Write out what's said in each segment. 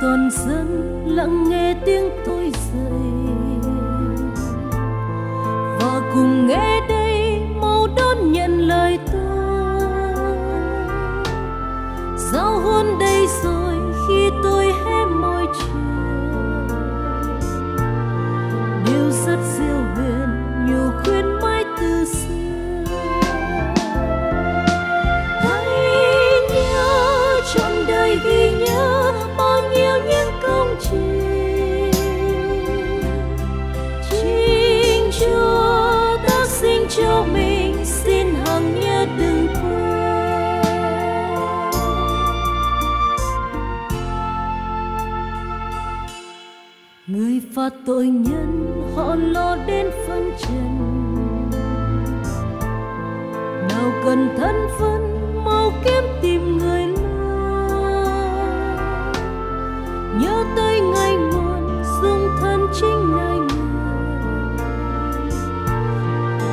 toàn dân lặng nghe tiếng tôi dậy. Và cùng nghe đây phạt tội nhân, họ lo đến phân trần. Nào cần thân phân mau kiếm tìm người lo. Nhớ tới ngày nguồn dung thân chính này người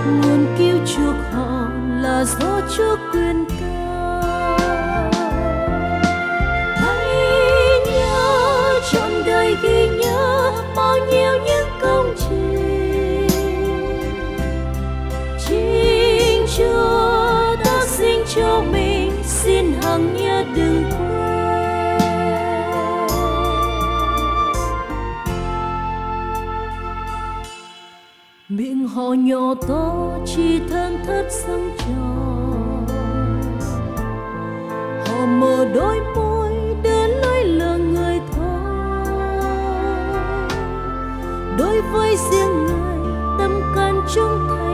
nguồn cứu chuộc họ là do chúa quyền xin nhớ đừng quên. Miệng họ nhỏ to, chỉ thân thất sang tròn họ mở đôi môi, đưa lưỡi lừa người thôi. Đối với riêng người, tâm can trung thành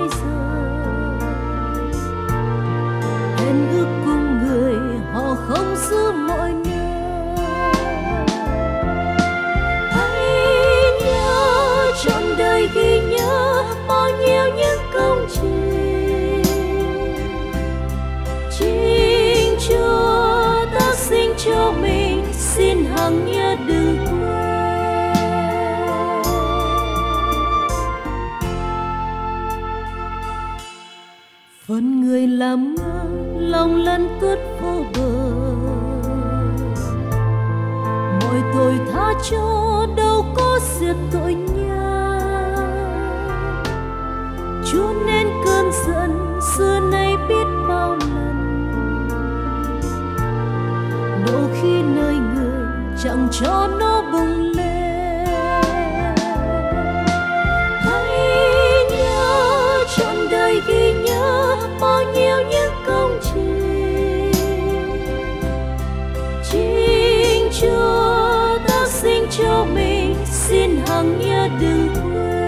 phần người làm ngơ lòng lăn tuốt vô bờ. Mọi tội tha cho, đâu có diệt tội nhân chúa nên cơn giận, xưa nay biết bao lần. Đôi khi nơi người chẳng cho nó bùng lên. xin hằng nhớ đừng quên